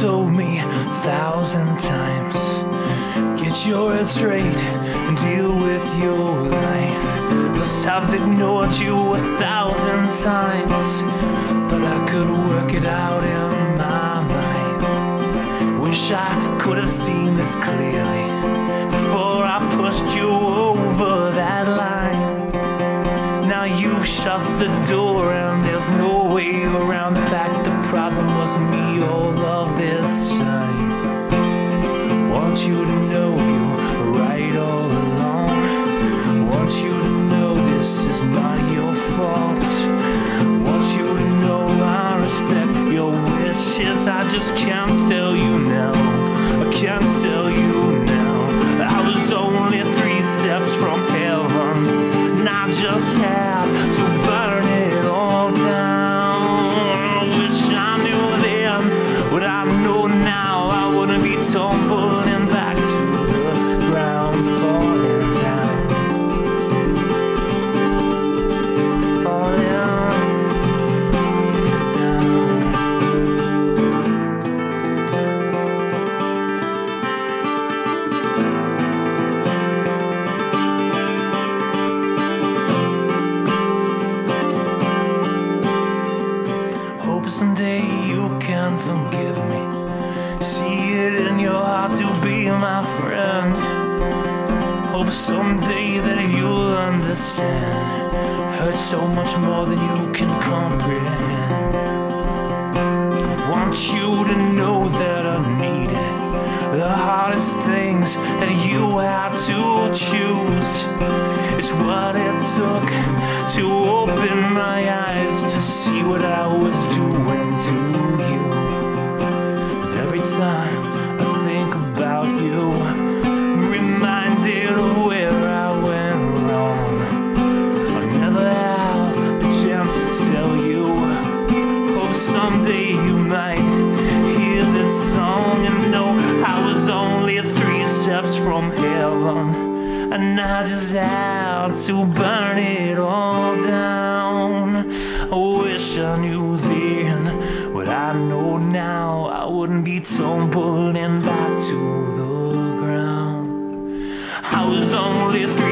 told me a thousand times. Get your head straight and deal with your life. Must have ignored you a thousand times But I could work it out in my mind. Wish I could have seen this clearly Before I pushed you over that line. Now you've shut the door and there's no way around you to know you were right all along. Want you to know this is not your fault. Want you to know I respect your wishes. I just can't tell you now. I can't tell you now. I was only three steps from heaven. I just had to burn it all down. Wish I knew then what I know now I wouldn't be tumbling Hope someday that you'll understand. Hurt so much more than you can comprehend. Want you to know that I needed the hardest things that you had to choose. It's what it took to open my eyes to see what I was doing to burn it all down. I wish I knew then what I know now. I wouldn't be tumbling back to the ground. I was only.